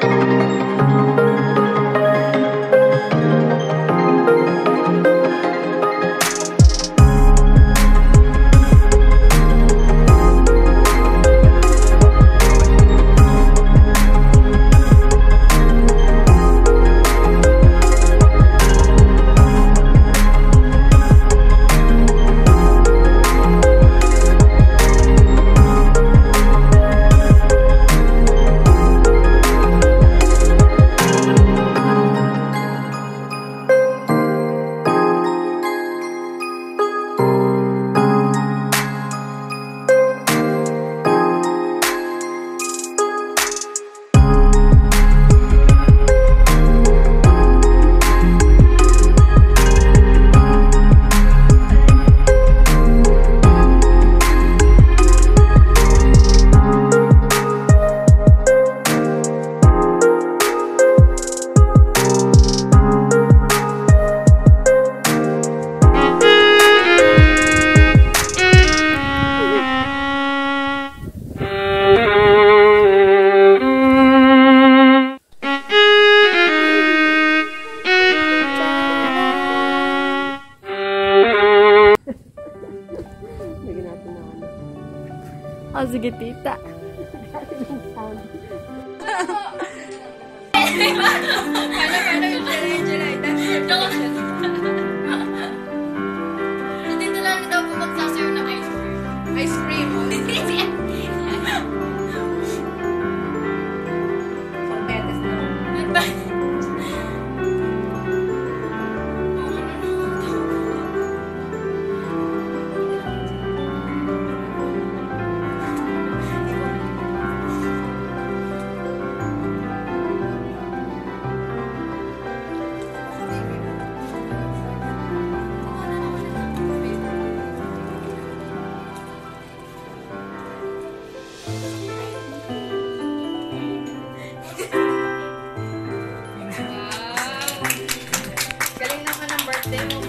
Música Oh, sige, tita. Paano, paano yung ice cream. Ice cream. Hacemos